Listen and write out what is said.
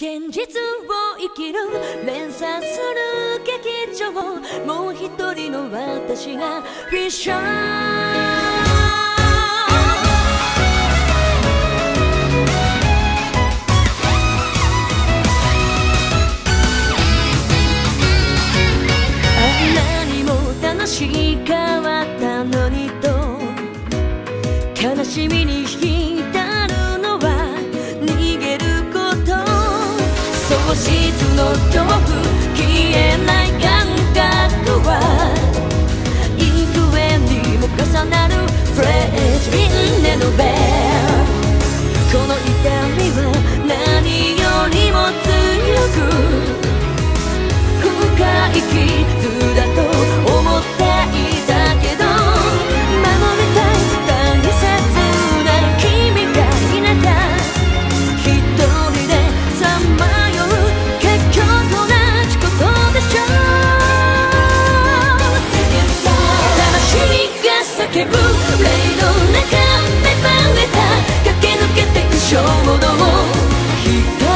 現実を生きる連鎖する劇場もう一人の私がフィッシャーあんなにも楽し変わったのにと。悲しみに浸る喪失の恐怖消えないぶの中目覚めた駆け抜けてく衝動